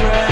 friend